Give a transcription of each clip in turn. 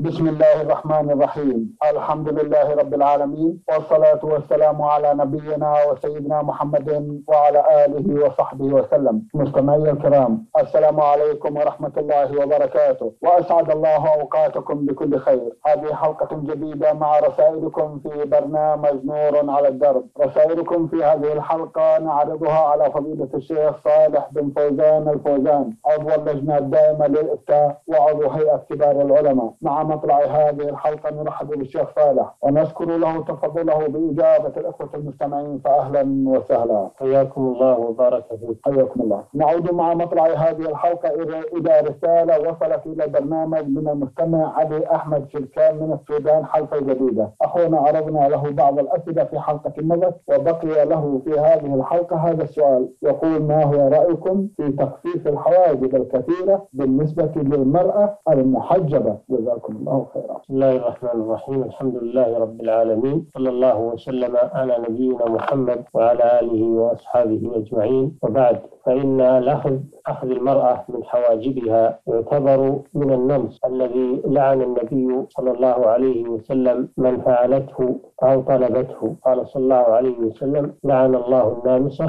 بسم الله الرحمن الرحيم الحمد لله رب العالمين والصلاة والسلام على نبينا وسيدنا محمد وعلى آله وصحبه وسلم مستمعي الكرام السلام عليكم ورحمة الله وبركاته وأسعد الله أوقاتكم بكل خير هذه حلقة جديدة مع رسائلكم في برنامج نور على الدرب رسائلكم في هذه الحلقة نعرضها على فضيلة الشيخ صالح بن فوزان الفوزان عضو اللجنة الدائمة للإفتاء وعضو هيئة كبار العلماء مع مطلع هذه الحلقة نرحب بالشيخ صالح ونشكر له تفضله بإجابة الأخوة المستمعين فأهلا وسهلا. حياكم الله وبارك فيك حياكم الله. نعود مع مطلع هذه الحلقة إلى رسالة وصلت إلى البرنامج من المستمع علي أحمد شركان من السودان حلقة جديدة. أخونا عرضنا له بعض الأسئلة في حلقة مضت وبقي له في هذه الحلقة هذا السؤال. يقول ما هو رأيكم في تخفيف الحواجب الكثيرة بالنسبة للمرأة المحجبة؟ جزاكم الله خيرا. بسم الله الرحمن الرحيم. الحمد لله رب العالمين. صلى الله وسلم على نبينا محمد وعلى آله وأصحابه أجمعين. وبعد فإن الأخذ أخذ المرأة من حواجبها يعتبر من النمس الذي لعن النبي صلى الله عليه وسلم من فعلته أو طلبته. قال صلى الله عليه وسلم لعن الله النامسة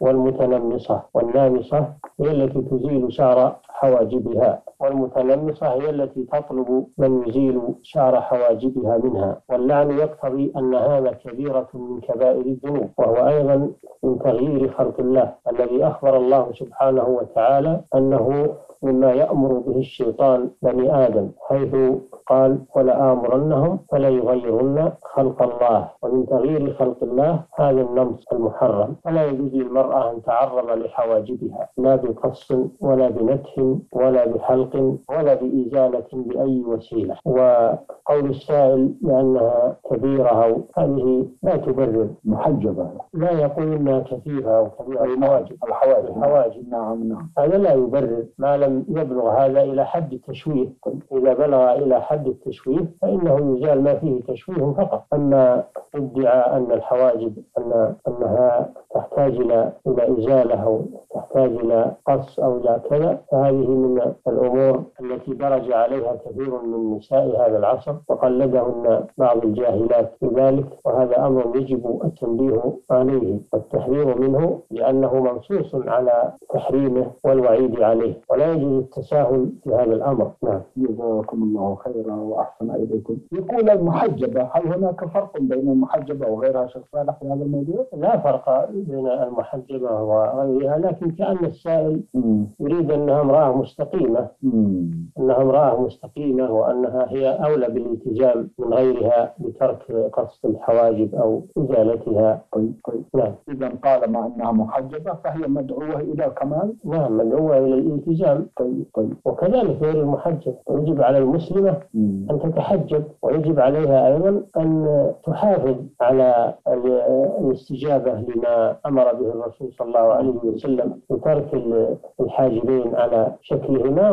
والمتنمصة والنامصة هي التي تزيل شعر حواجبها والمتلمصة هي التي تطلب من يزيل شعر حواجبها منها. واللعن يقتضي أن هذا كبيرة من كبائر الذنوب وهو أيضا من تغيير خلق الله الذي أخبر الله سبحانه وتعالى أنه مما يأمر به الشيطان بني آدم حيث قال ولآمرنهم فليغيرن خلق الله. ومن تغيير خلق الله هذا النمص المحرم. فلا يجوز للمرأة أن تعرض لحواجبها لا بقص ولا بنتف ولا بحلق ولا بإزالة بأي وسيلة. وقول السائل لأنها كبيرة أو هذه لا تبرر. محجبة. لا يقول إنها كثيرة أو كبيرة. الحواجب. الحواجب. الحواجب. نعم نعم. هذا لا يبرر. ما لم يبلغ هذا إلى حد التشويه. إذا بلغ إلى حد التشويه فإنه يزال ما فيه تشويه فقط. أما ادعى أن الحواجب أن أنها تحتاج إلى إلى إزالة أو تحتاج إلى قص أو إلى كذا فهذه من الأمور التي درج عليها كثير من نساء هذا العصر وقلدهن بعض الجاهلات في ذلك وهذا أمر يجب التنبيه عليه والتحذير منه لأنه منصوص على تحريمه والوعيد عليه ولا يجوز التساهل في هذا الأمر. نعم. جزاكم الله خيرا وأحسن إليكم. يقول المحجبة هل هناك فرق بين المحجبة وغيرها شيخ صالح في هذا الموضوع؟ لا فرق بين المحجبة وغيرها لكن كأن السائل يريد أنها امرأة مستقيمة. أنها امرأة مستقيمة وأنها هي أولى بالالتزام من غيرها بترك قص الحواجب أو إزالتها. طيب طيب. نعم. إذا طالما أنها محجبة فهي مدعوة إلى الكمال. نعم مدعوة إلى الالتزام. طيب طيب. وكذلك غير المحجب. يجب على المسلمة مم. أن تتحجب ويجب عليها أيضا أن تحافظ على ال- الاستجابة لما أمر به الرسول صلى الله عليه وسلم. بترك ال- الحاجبين على شكلهما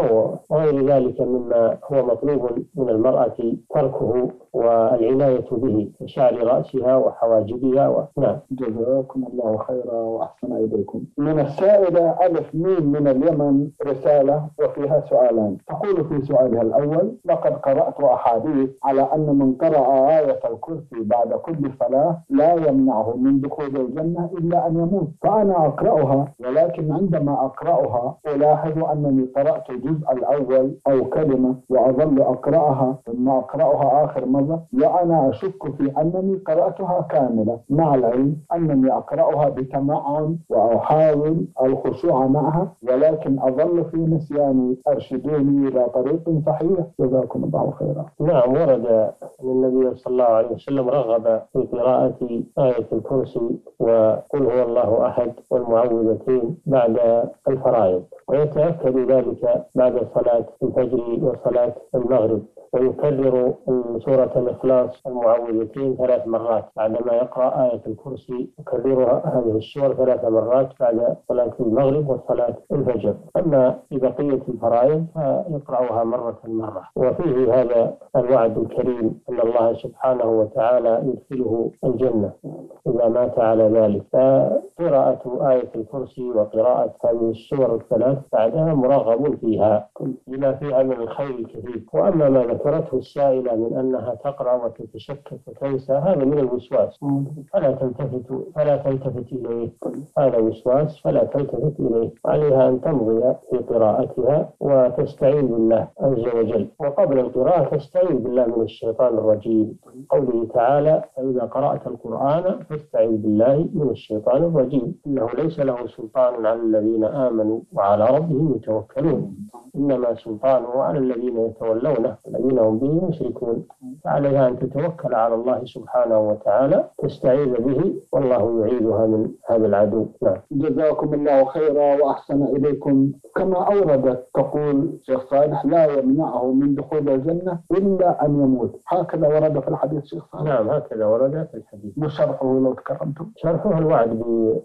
وغير ذلك مما هو مطلوب من المرأة تركه والعناية به كشعر رأسها وحواجبها و... نعم. جزاكم الله خيرا وأحسن إليكم. من السائلة ألف ميم من اليمن رسالة وفيها سؤالان. تقول في سؤالها الأول لقد قرأت أحاديث على أن من قرأ آية الكرسي بعد كل صلاة لا يمنعه من دخول الجنة إلا أن يموت فأنا أقرأها ولكن عندما أقرأها ألاحظ أنني قرأت الجزء الأول أو كلمة وأظل أقرأها ثم أقرأها آخر مرة وأنا أشك في أنني قرأتها كاملة. مع العلم أنني أقرأها بتمعن وأحاول الخشوع معها ولكن أظل في نسياني أرشدوني إلى طريق صحيح. جزاكم الله خيرا. نعم ورد أن النبي صلى الله عليه وسلم رغب في قراءة آية الكرسي وقل هو الله أحد والمعوذتين. بعد الفرائض. ويتأكد ذلك بعد صلاة الفجر وصلاة المغرب. ويكرر سورة الإخلاص المعوذتين ثلاث مرات. بعدما يقرأ آية الكرسي يكررها هذه السور ثلاث مرات بعد صلاة المغرب وصلاة الفجر. أما في بقية الفرائض فيقرأها مرة مرة. وفيه هذا الوعد الكريم أن الله سبحانه وتعالى يدخله الجنة إذا مات على ذلك. فقراءة آية الكرسي وقراءة هذه السور الثلاث بعدها مرغب فيها لما فيها من الخير الكثير. وأما ما ذكرته السائلة من أنها تقرأ وتتشكك وتنسى هذا من الوسواس. فلا تلتفت فلا تلتفت إليه. هذا وسواس فلا تلتفت إليه. عليها أن تمضي في قراءتها وتستعين بالله عز وجل. وقبل القراءة تستعين بالله من الشيطان الرجيم. قوله تعالى فإذا قرأت القرآن فاستعذ بالله من الشيطان الرجيم. إنه ليس له سلطان على الذين آمنوا وعلى ربهم يتوكلون. إنما سلطانه على الذين يتولونه. الذين هم به مشركون فعليها أن تتوكل على الله سبحانه وتعالى تستعيذ به والله يعيذها من هذا العدو. نعم. جزاكم الله خيرا وأحسن إليكم. كما أوردت تقول شيخ صالح لا يمنعه من دخول الجنة إلا أن يموت. هكذا ورد في الحديث شيخ صالح. نعم هكذا ورد في الحديث. وشرحه لو تكرمتم. شرحه الوعد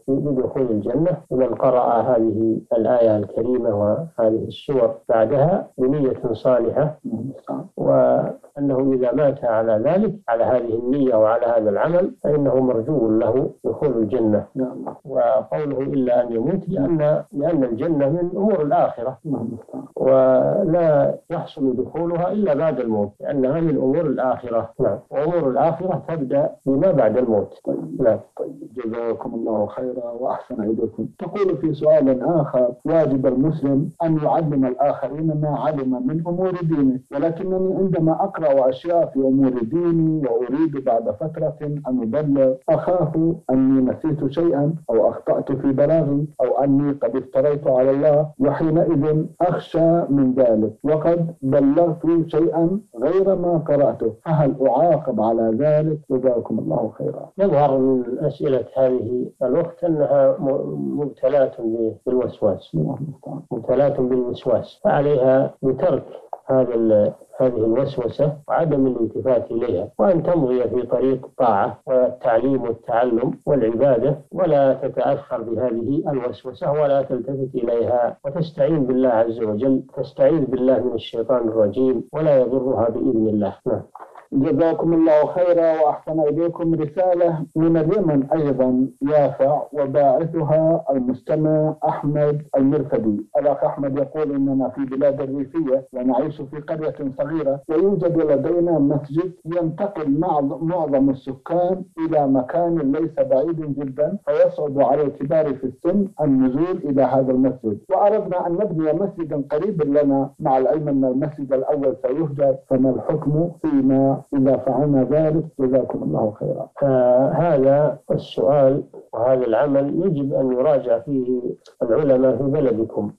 بدخول الجنة. من قرأ هذه الآية الكريمة وهذه السور بعدها بنية صالحة. وأنه إذا مات على ذلك على هذه النية وعلى هذا العمل فإنه مرجو له دخول الجنة. وقوله إلا أن يموت لأن لأن الجنة من أمور الآخرة. ولا يحصل دخولها إلا بعد الموت لأنها من أمور الآخرة. نعم. وأمور الآخرة تبدأ بما بعد الموت. نعم. جزاكم الله خيرا وأحسن إليكم. تقول في سؤال آخر واجب المسلم أن يعلم الآخرين ما علم من أمور دينه عندما أقرأ أشياء في أمور ديني وأريد بعد فترة أن أبلغ أخاف أني نسيت شيئا أو أخطأت في بلاغي أو أني قد افتريت على الله وحينئذ أخشى من ذلك. وقد بلغت شيئا غير ما قرأته فهل أعاقب على ذلك؟ جزاكم الله خيرا. يظهر من أسئلة هذه الأخت أنها مبتلاة بالوسواس. مبتلاة بالوسواس فعليها بترك هذا هذه الوسوسة وعدم الالتفات إليها وأن تمضي في طريق الطاعة والتعليم والتعلم والعبادة ولا تتأثر بهذه الوسوسة ولا تلتفت إليها وتستعين بالله عز وجل تستعيذ بالله من الشيطان الرجيم ولا يضرها بإذن الله نعم. جزاكم الله خيرا وأحسن إليكم رسالة من اليمن أيضا يافع وباعثها المستمع أحمد المرفدي الأخ أحمد يقول إننا في بلاد الريفية ونعيش في قرية صغيرة ويوجد لدينا مسجد ينتقل معظم السكان إلى مكان ليس بعيد جدا فيصعب على الكبار في السن النزول إلى هذا المسجد. وأردنا أن نبني مسجدا قريبا لنا مع العلم أن المسجد الأول سيهجر فما الحكم فيما إذا فعلنا ذلك جزاكم الله خيرا. فهذا السؤال وهذا العمل يجب أن يراجع فيه العلماء في بلدكم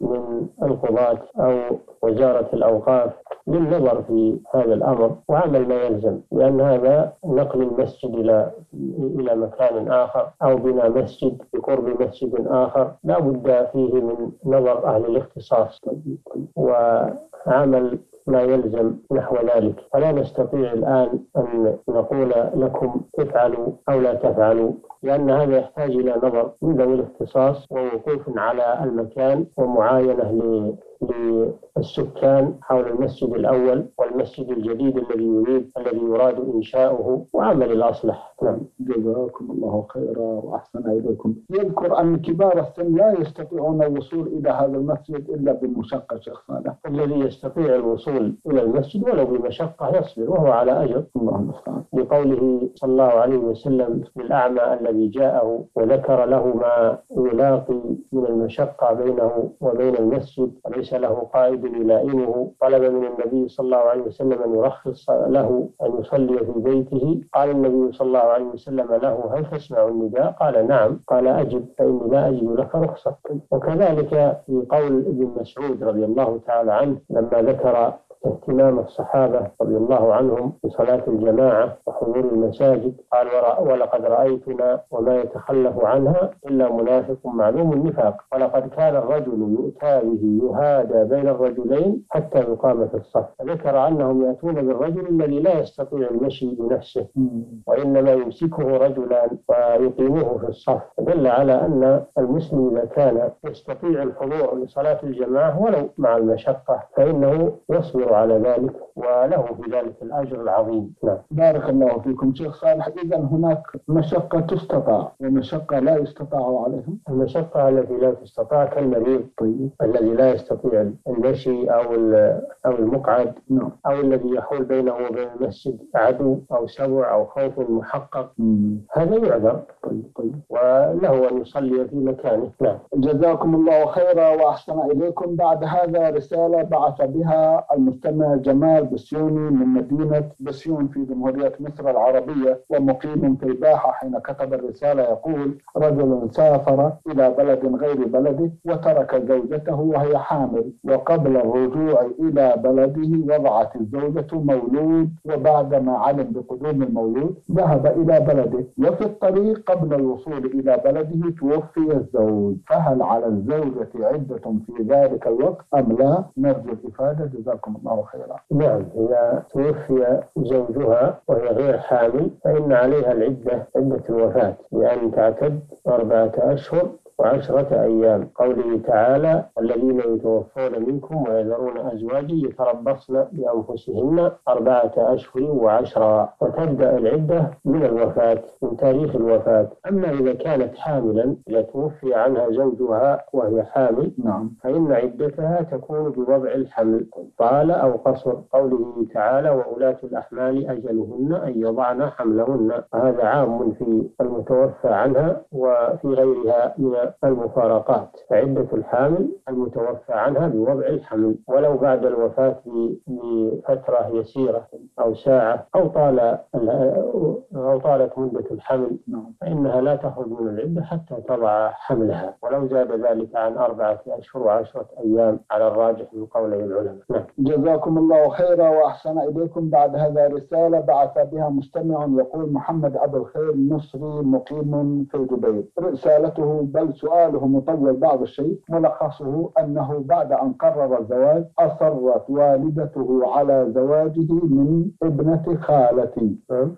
من القضاة أو وزارة الأوقاف للنظر في هذا الأمر وعمل ما يلزم لأن هذا نقل المسجد إلى إلى مكان آخر أو بناء مسجد بقرب مسجد آخر. لا بد فيه من نظر أهل الاختصاص. وعمل ما يلزم نحو ذلك. فلا نستطيع الآن أن نقول لكم افعلوا أو لا تفعلوا. لأن هذا يحتاج إلى نظر من ذوي الاختصاص ووقوف على المكان ومعاينة للسكان حول المسجد الأول والمسجد الجديد الذي يريد الذي يراد إنشاؤه وعمل الأصلح. نعم. جزاكم الله خيرا وأحسن إليكم. يذكر أن كبار السن لا يستطيعون الوصول إلى هذا المسجد إلا بالمشقة شيخ صالح الذي يستطيع الوصول إلى المسجد ولو بمشقة يصبر وهو على أجر. الله المستعان لقوله صلى الله عليه وسلم للأعمى الذي جاءه وذكر له ما يلاقي من المشقة بينه وبين المسجد. وليس له قائد يلائمه. طلب من النبي صلى الله عليه وسلم أن يرخص له أن يصلي في بيته. قال النبي صلى الله عليه وسلم له هل تسمع النداء؟ قال نعم. قال أجب فإني لا أجد لك رخصة. وكذلك في قول ابن مسعود رضي الله تعالى عنه لما ذكر اهتمام الصحابة رضي الله عنهم بصلاة الجماعة وحضور المساجد. قال ولقد رأيتنا وما يتخلف عنها إلا منافق معلوم النفاق. ولقد كان الرجل يؤتى به يهادى بين الرجلين حتى يقام في الصف. ذكر أنهم يأتون بالرجل الذي لا يستطيع المشي بنفسه. وإنما يمسكه رجلان ويقيموه في الصف. دل على أن المسلم إذا كان يستطيع الحضور لصلاة الجماعة ولو مع المشقة فإنه يصبر على ذلك وله في ذلك الأجر العظيم. نعم. بارك الله فيكم شيخ صالح إذا هناك مشقة تستطاع ومشقة لا يستطاع عليها. المشقة التي لا تستطاع كالمريض طيب. الذي لا يستطيع المشي أو أو المقعد. نعم. أو الذي يحول بينه وبين المسجد عدو أو سبع أو خوف محقق. مم. هذا يعذر. طيب طيب. وله أن يصلي في مكانه. نعم. جزاكم الله خيرا وأحسن إليكم. بعد هذا رسالة بعث بها المستمع جمال بسيوني من مدينة بسيون في جمهورية مصر العربية ومقيم في الباحة حين كتب الرسالة يقول رجل سافر إلى بلد غير بلده وترك زوجته وهي حامل وقبل الرجوع إلى بلده وضعت الزوجة مولود وبعدما علم بقدوم المولود ذهب إلى بلده وفي الطريق قبل الوصول إلى بلده توفي الزوج. فهل على الزوجة عدة في ذلك الوقت أم لا؟ نرجو الإفادة. جزاكم الله خيرا نعم إذا توفي زوجها وهي غير حامل فإن عليها العدة عدة الوفاة بأن تعتد أربعة أشهر وعشرة أيام. قوله تعالى الذين يتوفون منكم ويذرون أزواجا يتربصن بأنفسهن أربعة أشهر وعشرة وتبدأ العدة من الوفاة من تاريخ الوفاة. أما إذا كانت حاملا إذا توفي عنها زوجها وهي حامل نعم. فإن عدتها تكون بوضع الحمل. طال أو قصر قوله تعالى وأولاة الأحمال أجلهن أن يضعن حملهن وهذا عام في المتوفى عنها وفي غيرها من المفارقات فعدة الحامل المتوفى عنها بوضع الحمل ولو بعد الوفاة بفترة يسيرة أو ساعة أو طال أو طالت مدة الحمل فإنها لا تخرج من العدة حتى تضع حملها. ولو زاد ذلك عن أربعة أشهر وعشرة أيام على الراجح من قولي العلماء. نعم. جزاكم الله خيرا وأحسن إليكم. بعد هذا رسالة بعث بها مستمع يقول محمد أبو الخير مصري مقيم في دبي. رسالته بل سؤاله مطول بعض الشيء. ملخصه أنه بعد أن قرر الزواج أصرت والدته على زواجه من ابنة خالتي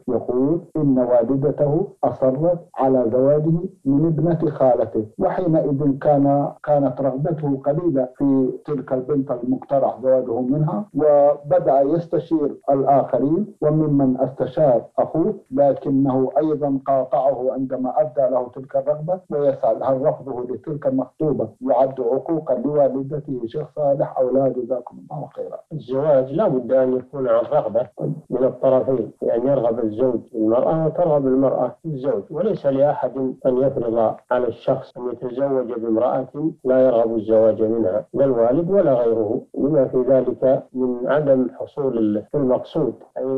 يقول إن والدته أصرت على زواجه من ابنة خالته وحينئذ كان كانت رغبته قليلة في تلك البنت المقترح زواجه منها وبدأ يستشير الآخرين وممن استشار أخوه لكنه أيضا قاطعه عندما أبدى له تلك الرغبة ويسأل هل رفضه لتلك المخطوبة يعد عقوقا لوالدته شيخ صالح أو لا جزاكم الله خيرا. الزواج لا بد أن يكون عن رغبة. من الطرفين بأن يرغب الزوج المرأة وترغب المرأة الزوج. وليس لأحد أن يفرض على الشخص أن يتزوج بامرأة لا يرغب الزواج منها لا الوالد ولا غيره. لما في ذلك من عدم حصول المقصود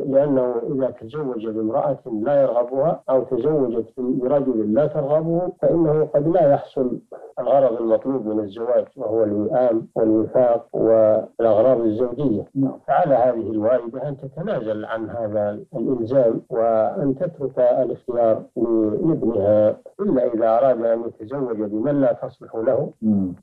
لأنه إذا تزوج بامرأة لا يرغبها أو تزوجت برجل لا ترغبه فإنه قد لا يحصل الغرض المطلوب من الزواج وهو الوئام والوفاق والأغراض الزوجية نعم. فعلى هذه الوالدة أن تتنازل عن هذا الإلزام وأن تترك الاختيار لابنها إلا إذا أراد أن يتزوج بمن لا تصلح له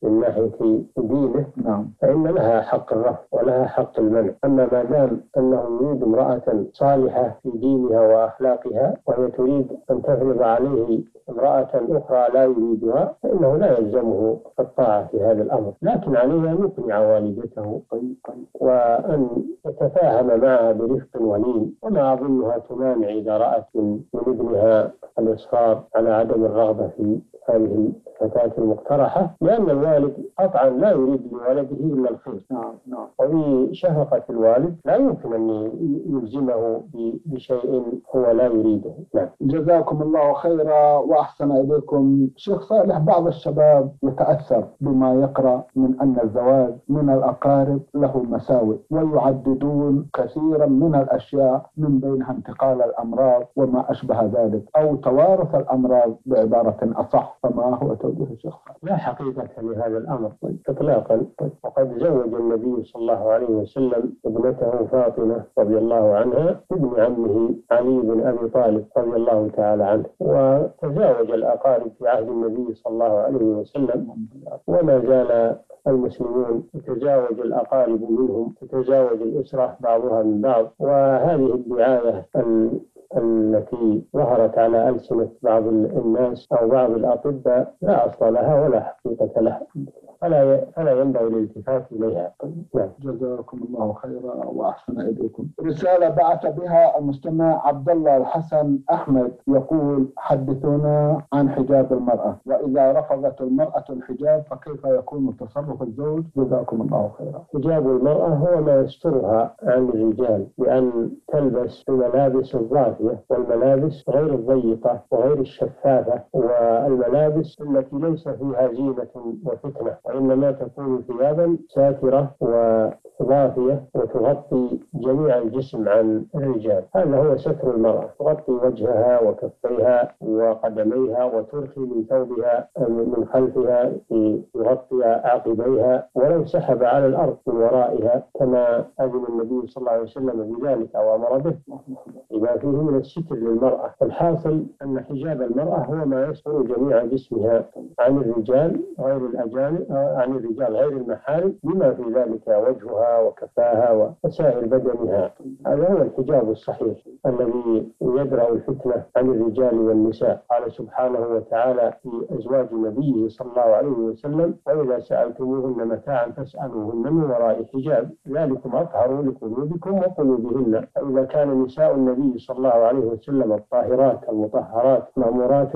من ناحية دينه نعم. فإن لها حق الرفض ولها حق المنع أما ما دام أنه يريد امرأة صالحة في دينها وأخلاقها وهي تريد أن تفرض عليه امرأة أخرى لا يريدها فإنه لا يلزمه الطاعة في هذا الأمر. لكن عليه أن يقنع والدته وأن يتفاهم معها برفق ولين وما أظنها تمانع إذا رأت من ابنها الإصرار على عدم الرغبة في هذه الفتاة المقترحة لأن الوالد قطعا لا يريد لولده إلا الخير. نعم نعم. وبشفقة الوالد لا يمكن أن يلزمه بشيء هو لا يريده. نعم. جزاكم الله خيرا وأحسن إليكم. شيخ صالح بعض الشباب يتأثر بما يقرأ من أن الزواج من الأقارب له مساوئ ويعددون كثيرا من الأشياء من بينها انتقال الأمراض وما أشبه ذلك أو توارث الأمراض بعبارة أصح فما هو توجيه الشيخ لا حقيقة لهذا الأمر. إطلاقا. وقد زوج النبي صلى الله عليه وسلم ابنته فاطمة رضي الله عنها ابن عمه علي بن أبي طالب رضي الله تعالى عنه. وتزاوج الأقارب في عهد النبي صلى الله عليه وسلم. وما زال المسلمون تتزاوج الأقارب منهم تتزاوج الأسرة بعضها من بعض. وهذه الدعاية التي ظهرت على ألسنة بعض الناس أو بعض الأطباء لا أصل لها ولا حقيقة لها. فلا فلا ينبغي الالتفات إليها. نعم. جزاكم الله خيرا وأحسن إليكم. رسالة بعث بها المستمع عبد الله الحسن أحمد. يقول حدثونا عن حجاب المرأة وإذا رفضت المرأة الحجاب فكيف يكون تصرف الزوج؟ جزاكم الله خيرا. حجاب المرأة هو ما يسترها عن الرجال بأن تلبس الملابس الضافيه والملابس غير الضيقة وغير الشفافة والملابس التي ليس فيها زينة وفتنة. وإنما تكون ثيابا ساترة وضافية وتغطي جميع الجسم عن الرجال. هذا هو ستر المرأة. تغطي وجهها وكفيها وقدميها وترخي من ثوبها من خلفها لتغطي عقبيها ولو سحب على الأرض من ورائها كما أذن النبي صلى الله عليه وسلم بذلك أو أمر به. لما فيه من الستر للمرأة. الحاصل أن حجاب المرأة هو ما يستر جميع جسمها عن الرجال غير الأجانب عن الرجال غير المحارم بما في ذلك وجهها وكفاها وسائر بدنها. هذا هو الحجاب الصحيح الذي يدرأ الفتنة عن الرجال والنساء. قال سبحانه وتعالى في أزواج نبيه صلى الله عليه وسلم وإذا سألتموهن متاعا فاسألوهن من وراء حجاب ذلكم أطهر لقلوبكم وقلوبهن. فإذا كان نساء النبي صلى الله عليه وسلم الطاهرات المطهرات مأمورات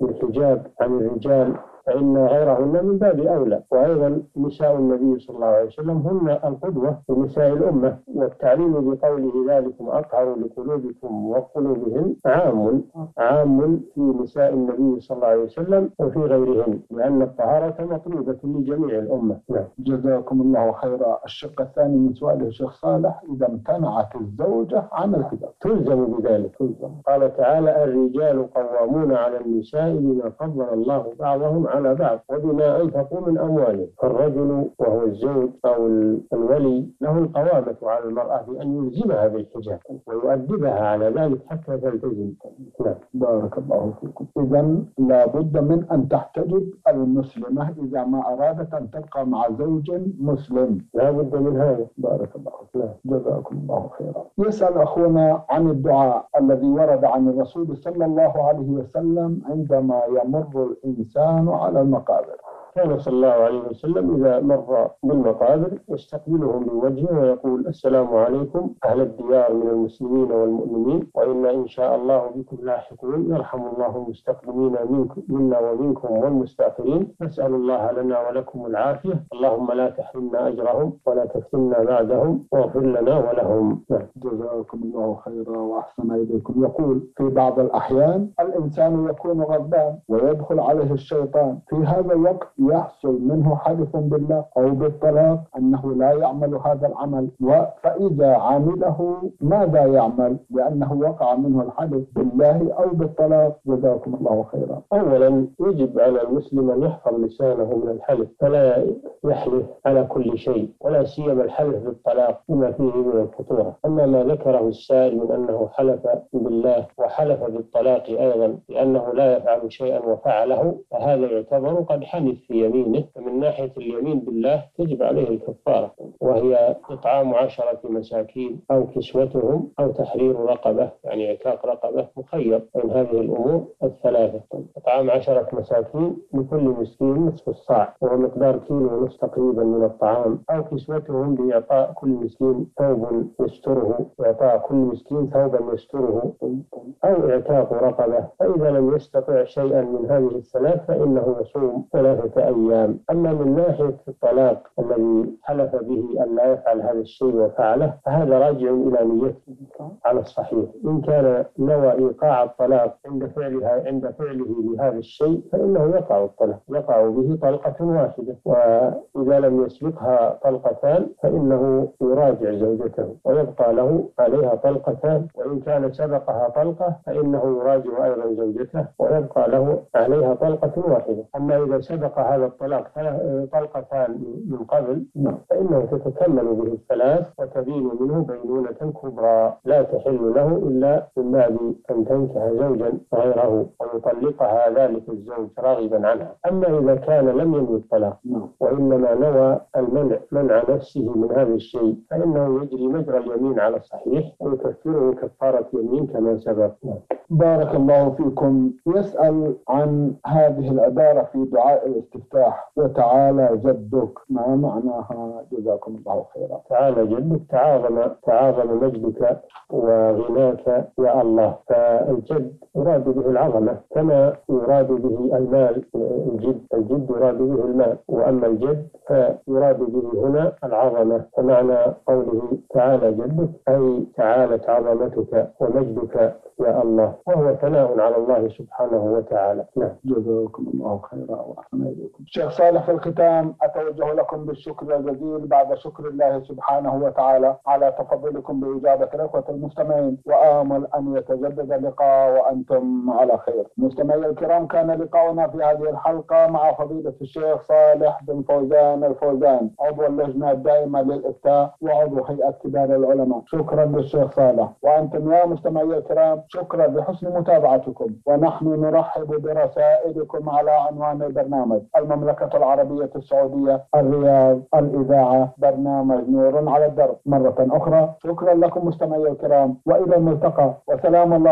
بالحجاب عن الرجال فإن غيرهن من باب أولى. وأيضا نساء النبي صلى الله عليه وسلم هن القدوة لنساء الأمة والتعليم بقوله ذلكم أطهر لقلوبكم وقلوبهن عام عام في نساء النبي صلى الله عليه وسلم وفي غيرهن لأن الطهارة مطلوبة لجميع الأمة. نعم. جزاكم الله خيرا الشق الثاني من سؤال الشيخ صالح إذا امتنعت الزوجة عن الحجاب تلزم بذلك. تلزم. قال تعالى الرجال قوامون على النساء بما فضل الله بعضهم على على بعض. وبما أنفقوا من أموالهم فالرجل وهو الزوج أو الولي له القوامة على المرأة بأن يلزمها بالحجاب ويؤدبها على ذلك حتى تلتزم. نعم. بارك الله فيكم. إذا لابد من أن تحتجب المسلمة إذا ما أرادت أن تبقى مع زوج مسلم. لابد من هذا. بارك الله فيكم جزاكم الله خيرا. يسأل أخونا عن الدعاء الذي ورد عن الرسول صلى الله عليه وسلم عندما يمر الإنسان على على المقابر. كان صلى الله عليه وسلم إذا مر بالمقابر يستقبلهم بوجهه ويقول السلام عليكم أهل الديار من المسلمين والمؤمنين وإنا إن شاء الله بكم لاحقون يرحم الله المستقدمين منكم منا ومنكم والمستأخرين نسأل الله لنا ولكم العافية اللهم لا تحرمنا أجرهم ولا تفتنا بعدهم واغفر لنا ولهم. جزاكم الله خيرا وأحسن إليكم يقول في بعض الأحيان الإنسان يكون غضبان ويدخل عليه الشيطان في هذا الوقت يحصل منه حلف بالله أو بالطلاق أنه لا يعمل هذا العمل. فإذا عمله ماذا يعمل؟ لأنه وقع منه الحلف بالله أو بالطلاق. جزاكم الله خيرا. أولا يجب على المسلم أن يحفظ لسانه من الحلف فلا يحلف على كل شيء ولا سيما الحلف بالطلاق بما فيه من الخطورة. أما ما ذكره السائل من أنه حلف بالله وحلف بالطلاق أيضا لأنه لا يفعل شيئا وفعله فهذا يعتبر قد حنث في يمينه فمن ناحية اليمين بالله تجب عليه الكفارة وهي إطعام عشرة مساكين أو كسوتهم أو تحرير رقبة يعني عتاق رقبة مخير بين هذه الأمور الثلاثة. إطعام عشرة مساكين لكل مسكين نصف الصاع وهو مقدار كيلو ونصف تقريبا من الطعام. أو كسوتهم بإعطاء كل مسكين ثوب يستره إعطاء كل مسكين ثوبا يستره. أو إعتاق رقبة فإذا لم يستطع شيئا من هذه الثلاث فإنه يصوم ثلاثة أيام أما من ناحية الطلاق الذي حلف به أن لا يفعل هذا الشيء وفعله فهذا راجع إلى نيته على الصحيح. إن كان نوى إيقاع الطلاق عند فعلها عند فعله لهذا الشيء فإنه يقع الطلاق يقع به طلقة واحدة. وإذا لم يسبقها طلقتان فإنه يراجع زوجته ويبقى له عليها طلقتان. وإن كان سبقها طلقة فإنه يراجع أيضا زوجته ويبقى له عليها طلقة واحدة. أما إذا سبق هذا الطلاق طلقتان من قبل. فإنه تتكمل به الثلاث وتبين منه بينونة كبرى لا تحل له إلا من بعد أن تنكح زوجا غيره ويطلقها ذلك الزوج راغبا عنها أما إذا كان لم ينوي الطلاق. وإنما نوى المنع منع نفسه من هذا الشيء فإنه يجري مجرى اليمين على الصحيح ويكفره كفارة يمين كما سبق بارك الله فيكم يسأل عن هذه العبارة في دعاء الاستفتاح وتعالى جدك. ما معناها جزاكم الله خيرا. تعالى جدك. تعاظم تعاظم مجدك وغناك يا الله. فالجد يراد به العظمة. كما يراد به المال. الجد الجد يراد به المال. وأما الجد فيراد به هنا العظمة. فمعنى قوله تعالى جدك أي تعالت عظمتك ومجدك يا الله. وهو ثناء على الله سبحانه وتعالى. نعم. جزاكم الله خيرا. وأحسن إليكم شيخ صالح في الختام أتوجه لكم بالشكر الجزيل. بعد شكر الله سبحانه وتعالى على تفضلكم بإجابة الإخوة المستمعين. وآمل أن يتجدد اللقاء وأنتم على خير. مستمعي الكرام كان لقاؤنا في هذه الحلقة مع فضيلة الشيخ صالح بن فوزان الفوزان عضو اللجنة الدائمة للإفتاء وعضو هيئة كبار العلماء. شكرا للشيخ صالح. وأنتم يا مستمعي الكرام شكرا لحسن متابعتكم. ونحن نرحب برسائلكم على عنوان البرنامج. المملكة العربية السعودية الرياض الإذاعة برنامج نور على الدرب. مرة أخرى شكرا لكم مستمعي الكرام وإلى الملتقى. وسلام الله